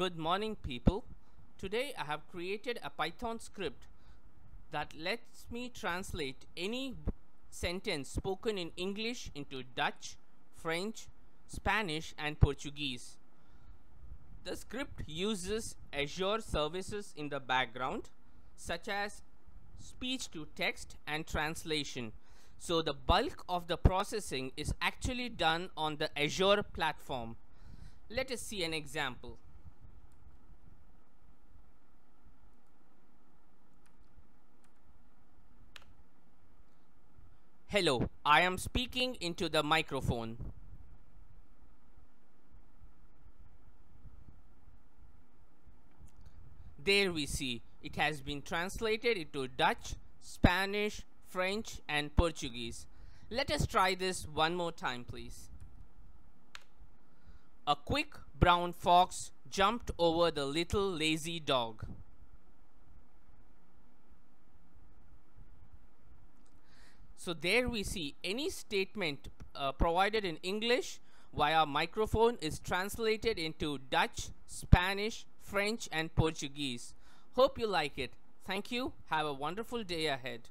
Good morning people. Today I have created a Python script that lets me translate any sentence spoken in English into Dutch, French, Spanish and Portuguese. The script uses Azure services in the background such as speech to text and translation. So the bulk of the processing is actually done on the Azure platform. Let us see an example. Hello, I am speaking into the microphone. There we see it has been translated into Dutch, Spanish, French and Portuguese. Let us try this one more time please. A quick brown fox jumped over the little lazy dog. So there we see any statement uh, provided in English via microphone is translated into Dutch, Spanish, French and Portuguese. Hope you like it. Thank you. Have a wonderful day ahead.